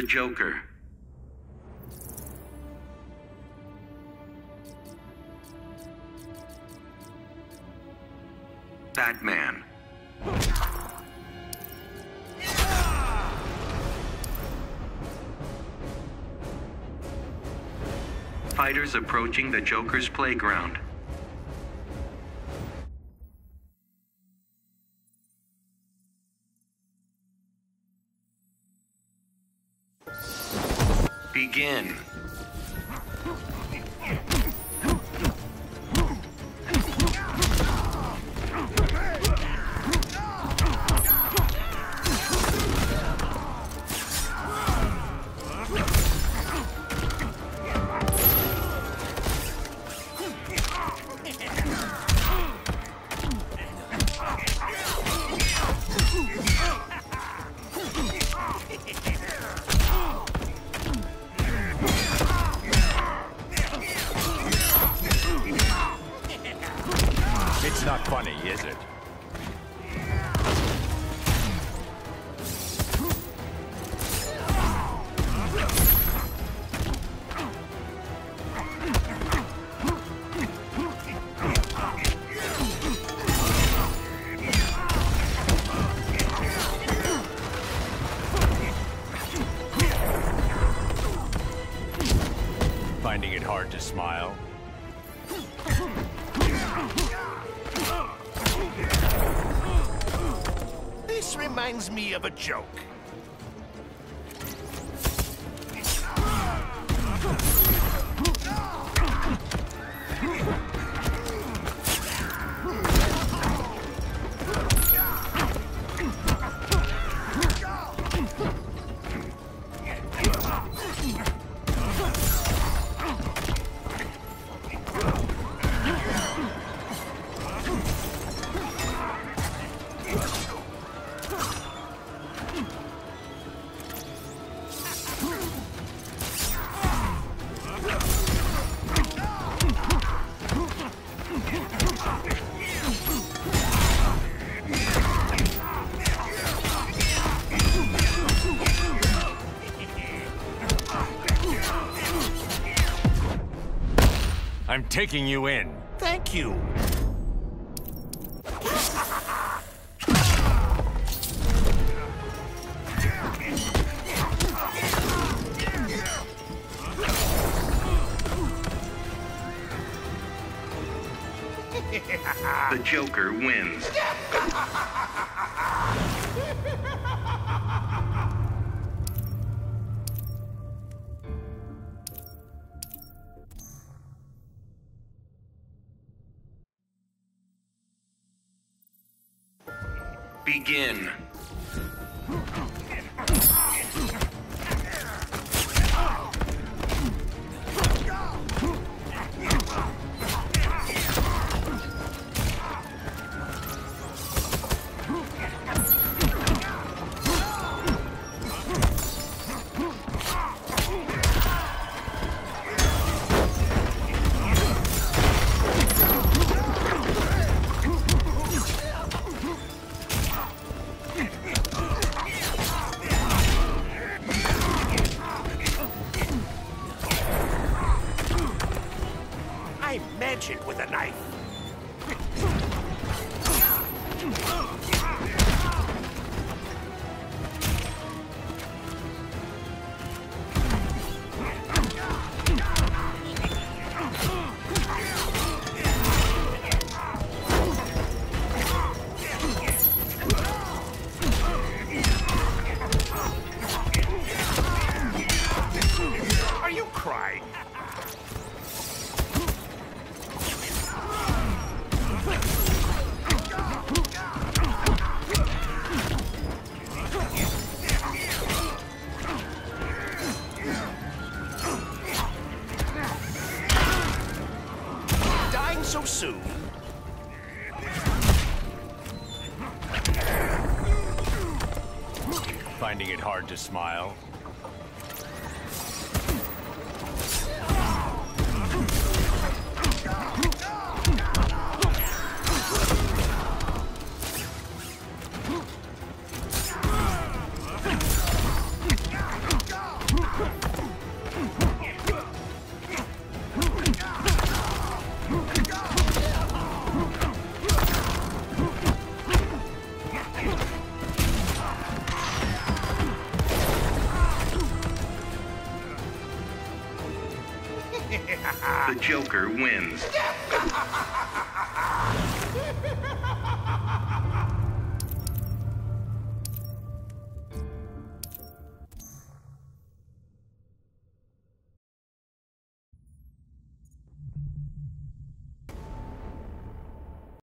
The Joker. Batman. Fighters approaching the Joker's playground. Begin. Finding it hard to smile? This reminds me of a joke. I'm taking you in. Thank you. The Joker wins. Begin. A knife. So soon? Finding it hard to smile? The Joker wins.